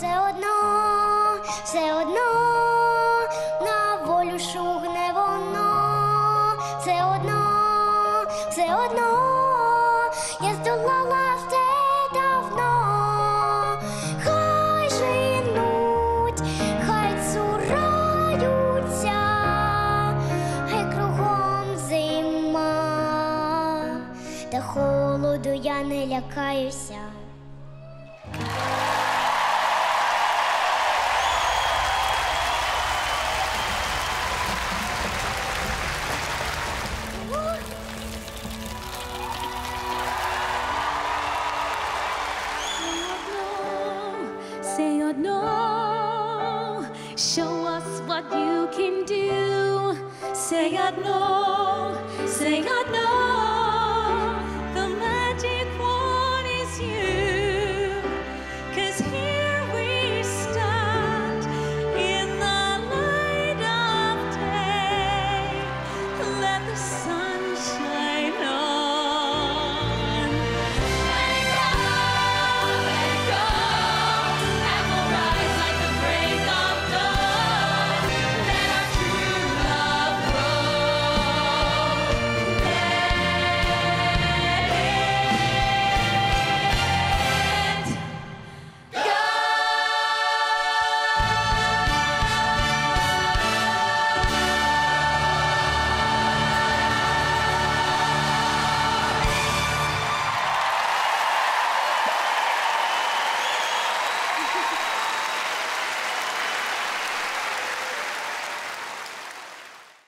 все одно, все одно на волю шугне воно, все одно, все одно я здолала все давно. Хай женуть, хай цураються, хай кругом зима, та холоду я не лякаюся. know. Show us what you can do. Say I know.